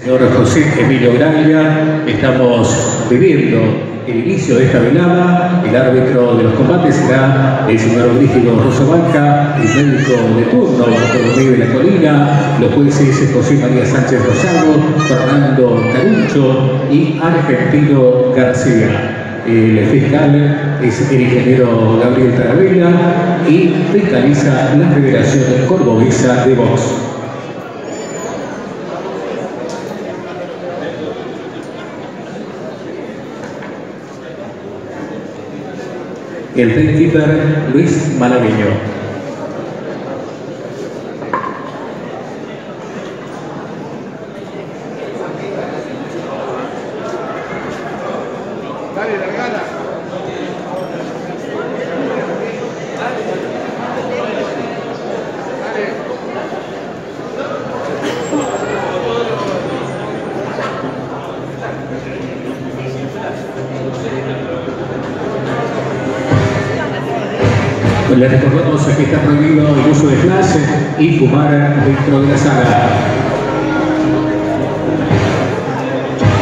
Señor José Emilio Granja, estamos viviendo el inicio de esta velada. El árbitro de los combates será el señor Brígido Rosabanca, el médico de turno, Bartolomé de la Colina, los jueces José María Sánchez Rosado, Fernando Carucho y Argentino García. El fiscal es el ingeniero Gabriel Taravella y fiscaliza la Federación Cordobesa de Vox. el timekeeper Luis Malagueño. Y fumar dentro de la sala.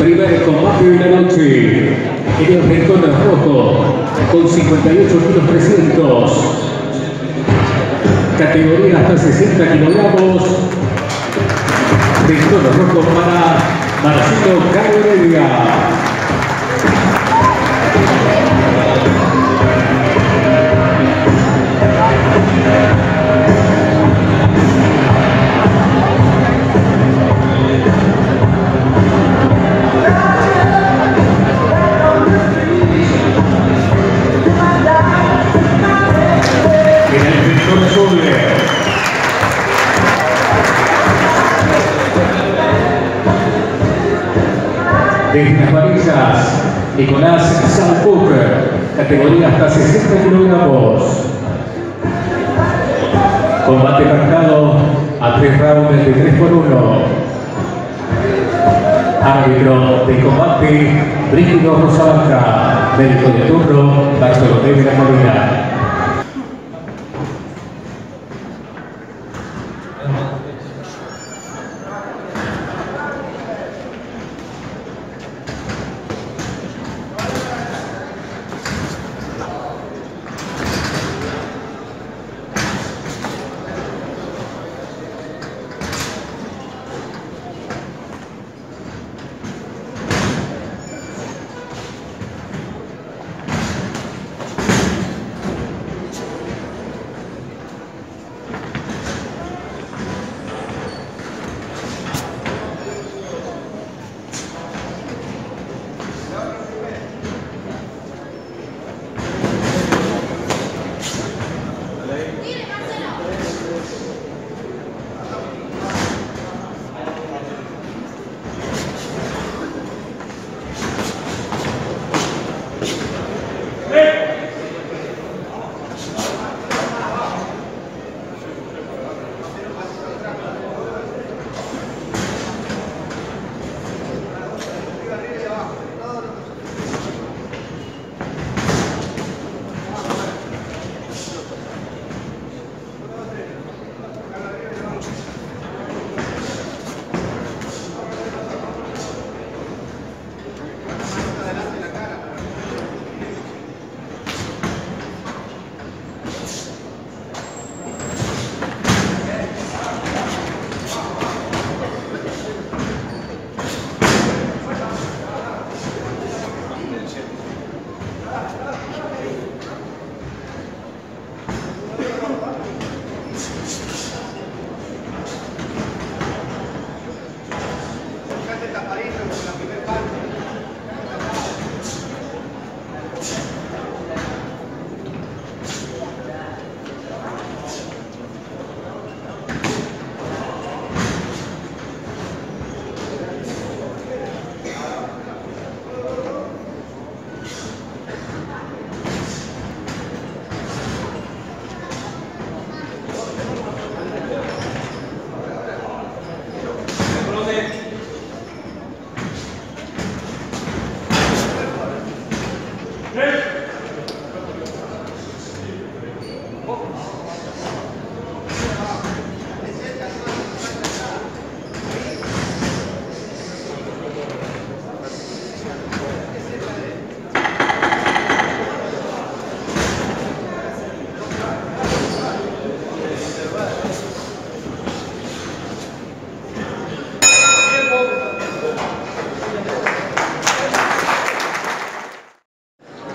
Primer combate de la noche en el rincón rojo con 58 kilos 300. Categoría hasta 60 kilogramos. Rincón rojo para Marcelo Carlos de las varillas, Nicolás Sancook, categoría hasta 60 kilogramos. Combate marcado a tres rounds de 3 por 1. Árbitro de combate, Brígido Rosabanca, médico de turno, Bartolomé de la Molina.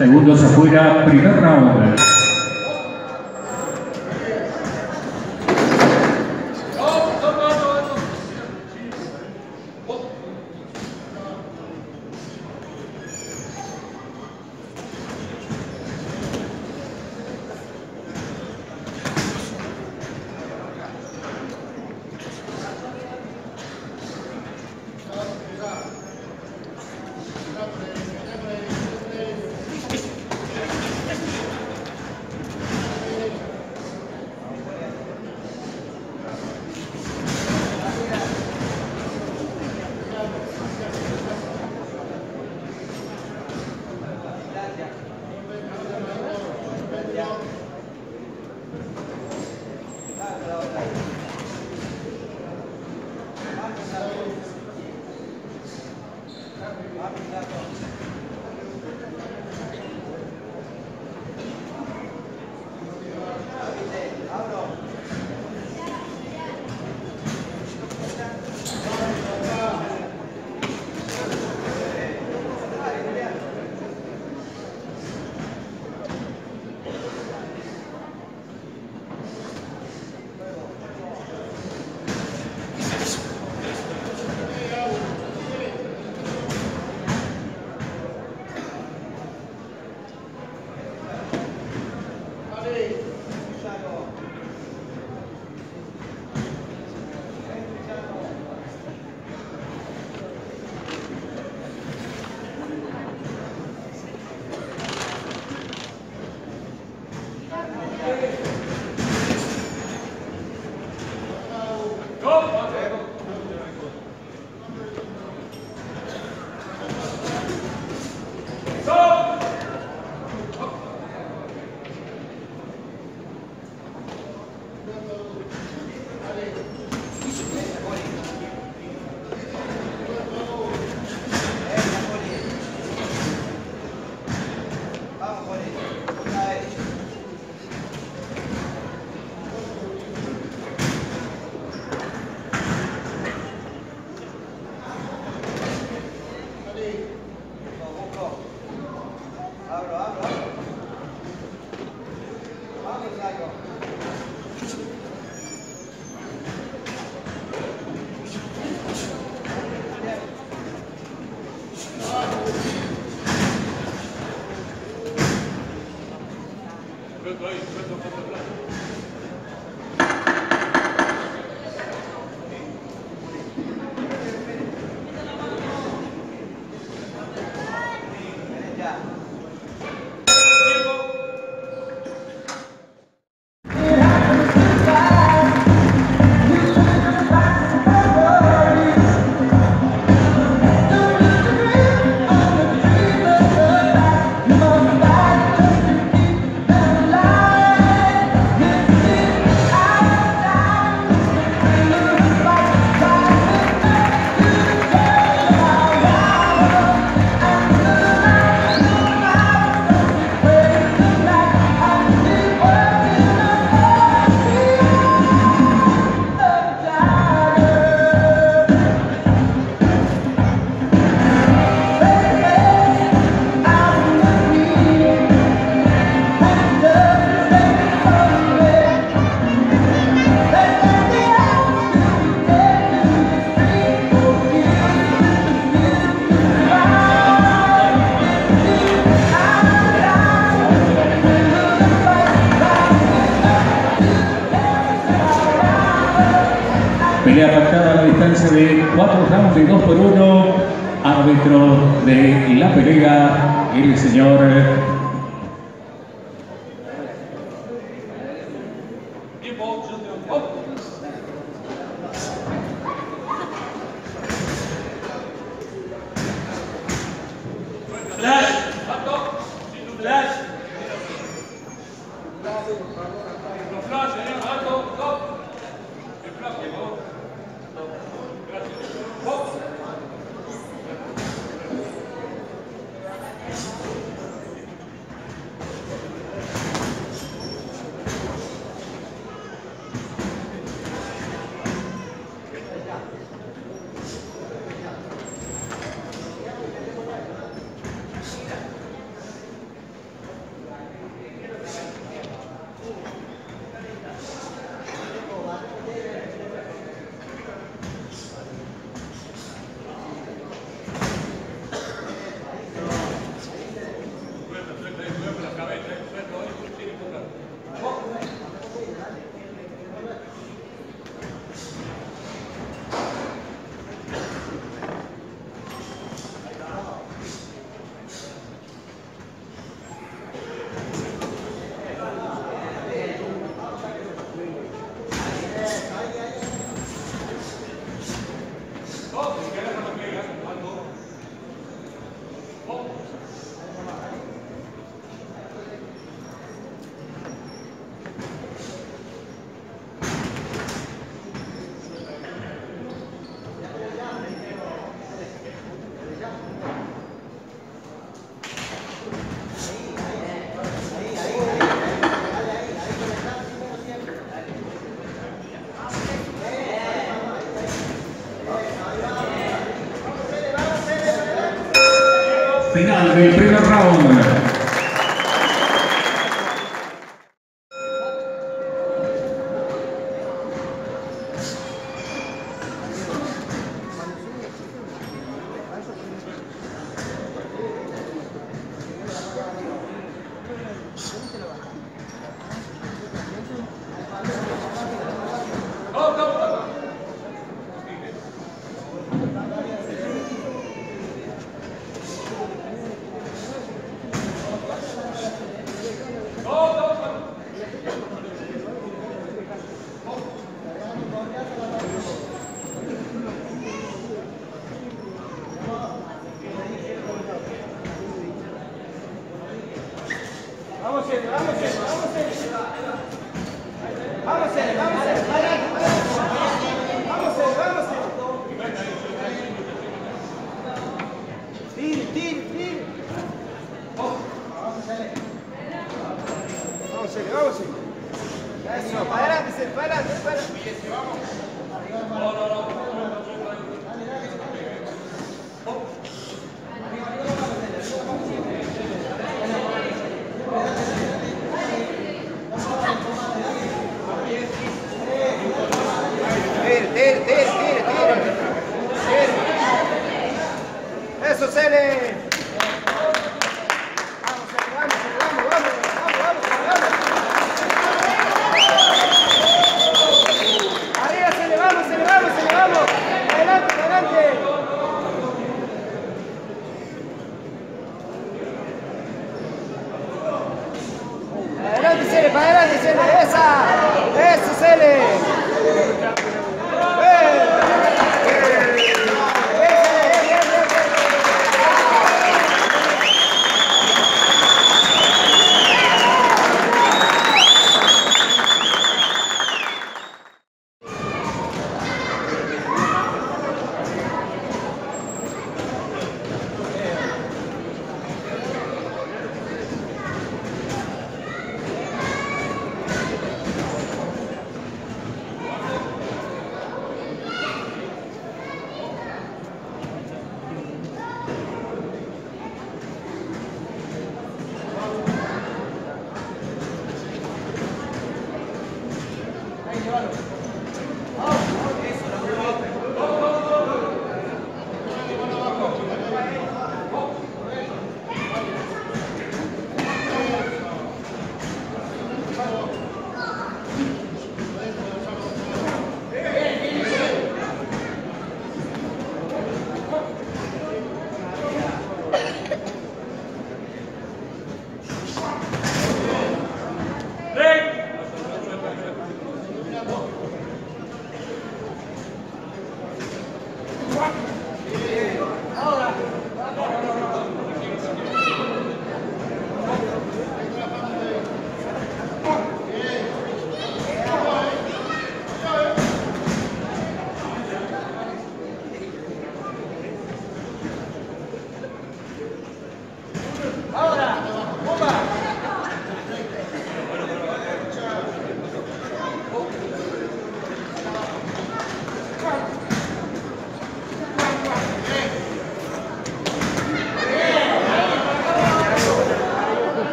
Segundos afuera, primer round. 最高。Pelea pactada a la distancia de 4 rounds y 2 por 1. Árbitro de la pelea, el señor del primer round.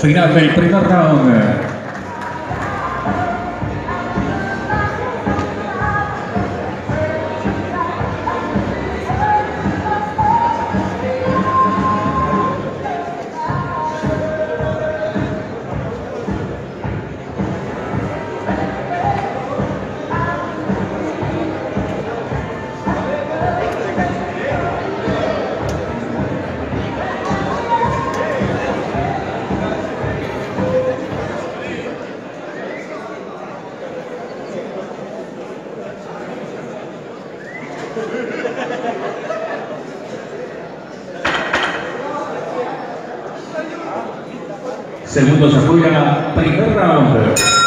Final del primer round. Segundo se juega primer round. Final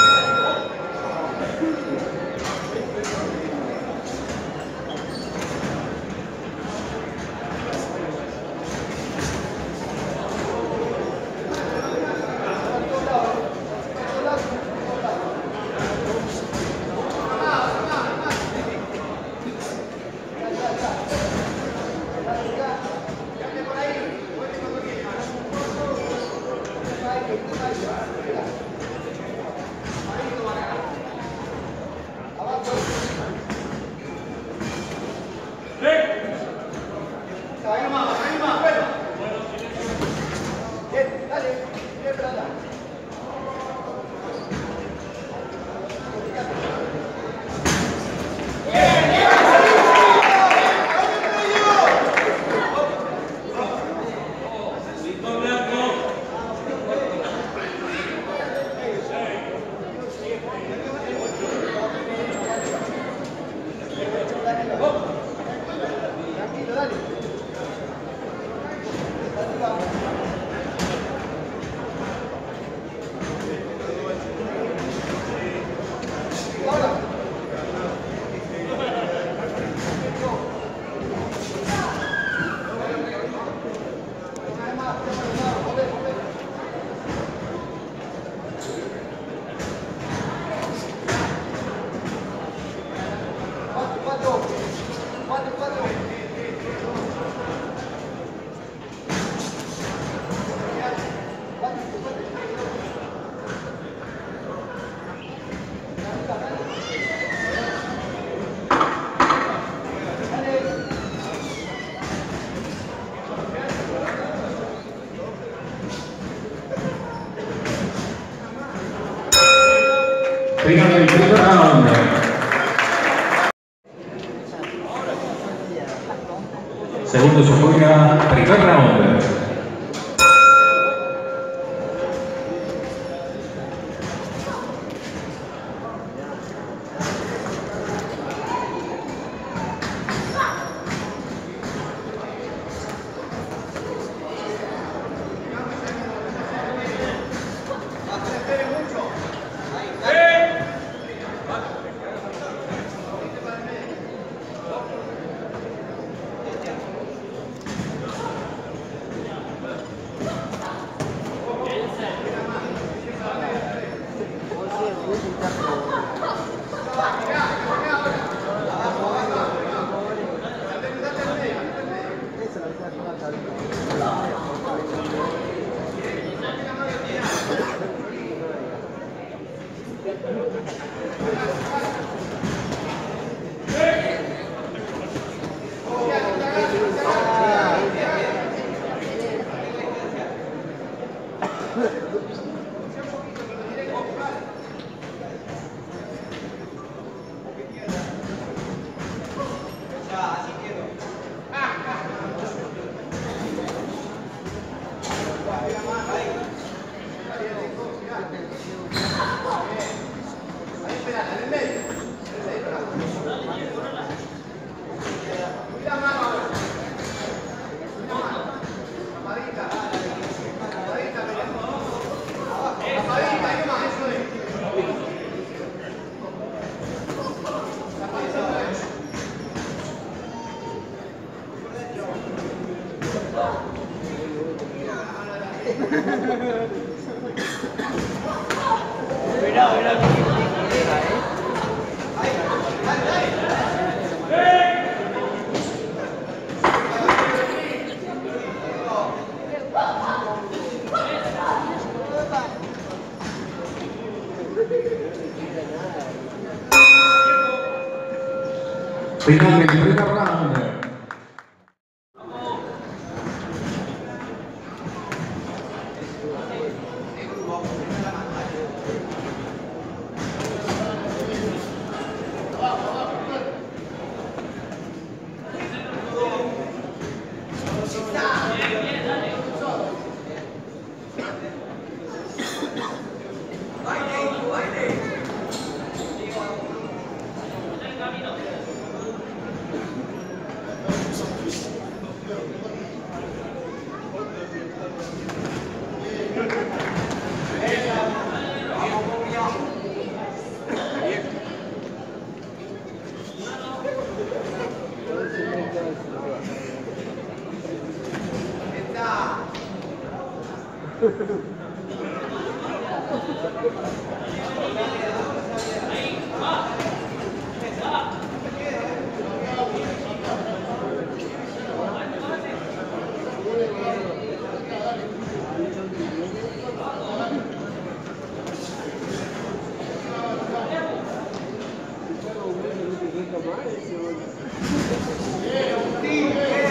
올라 올라 Finalmente, mais, senhor. Eu tenho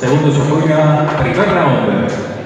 Segundo se juega primer round.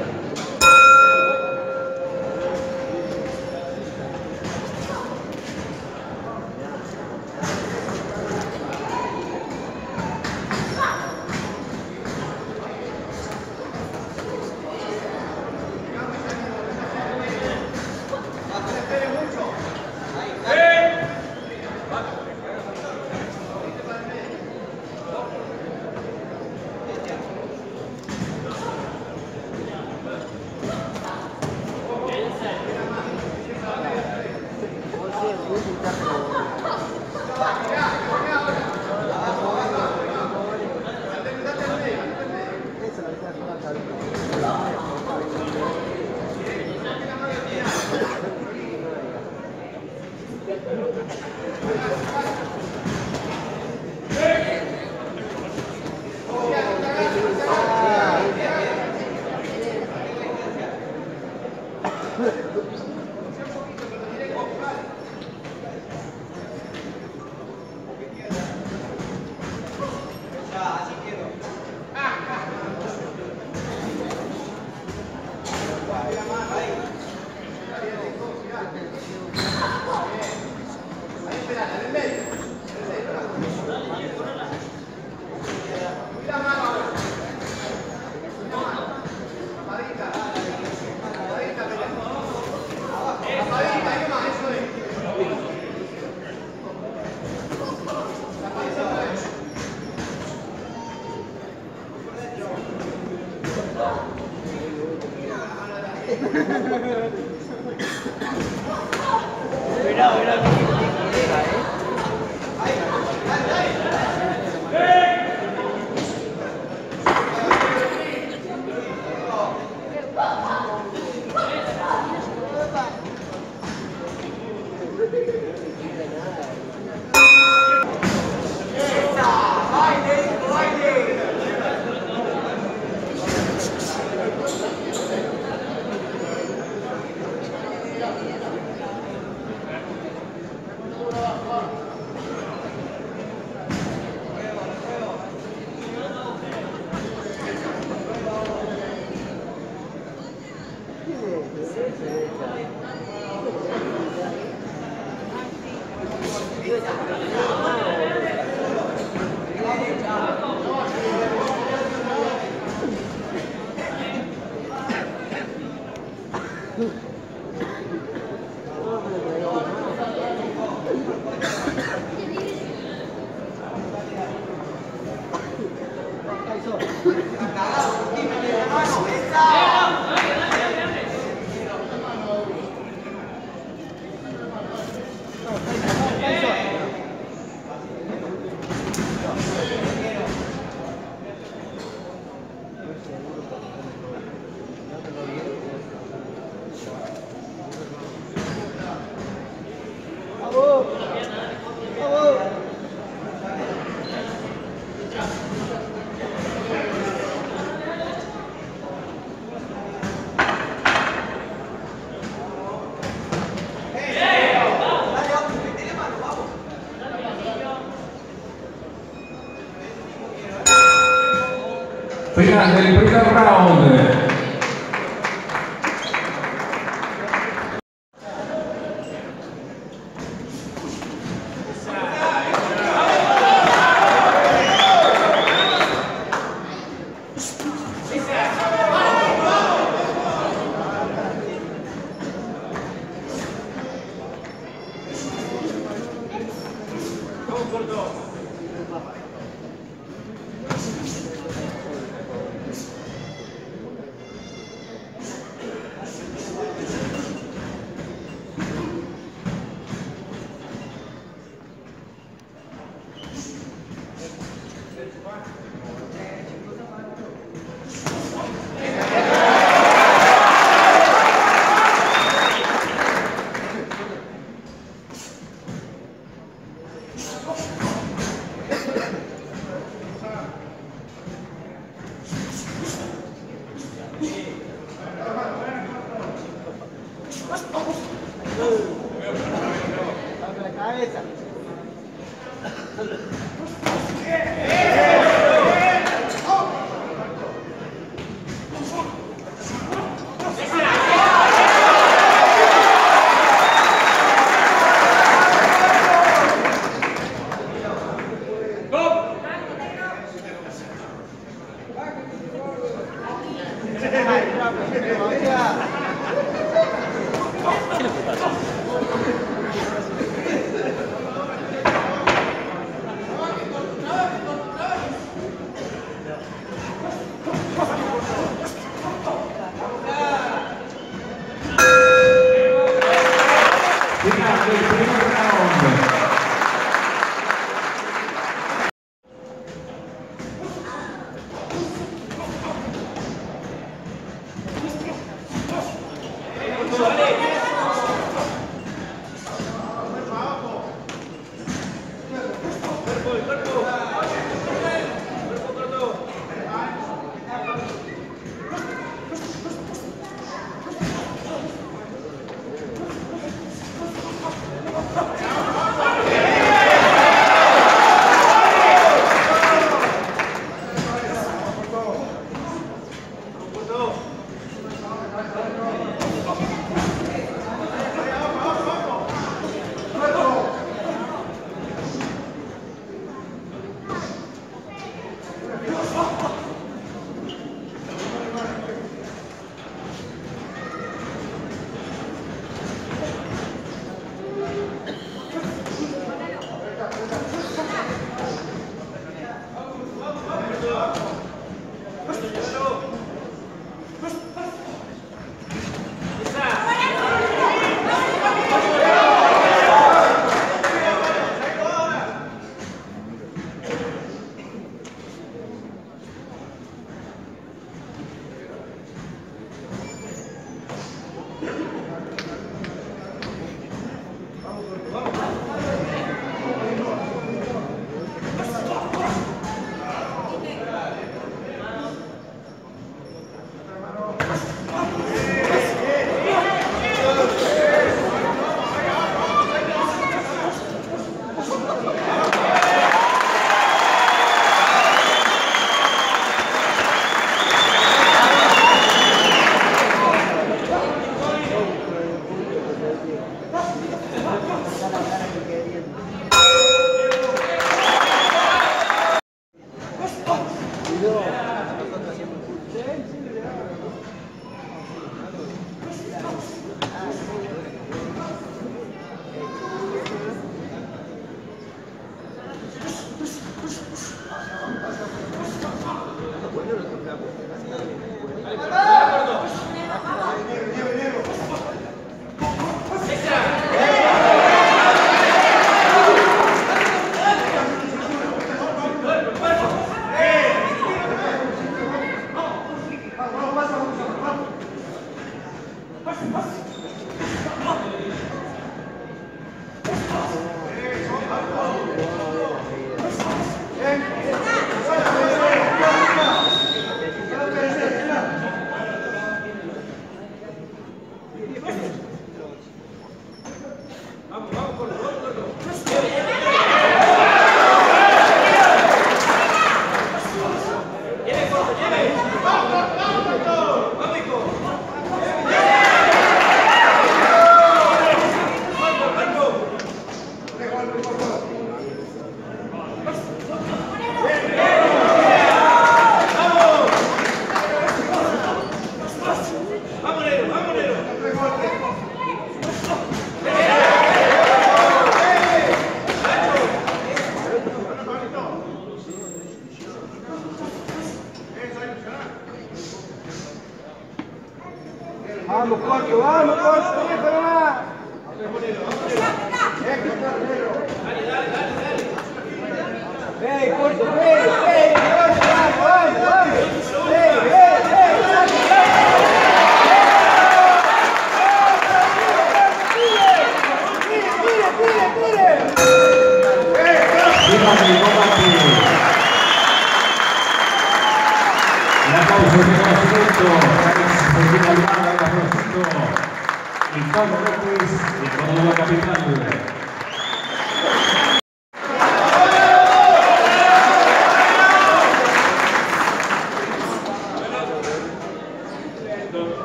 Final del primer round. Abre la cabeza.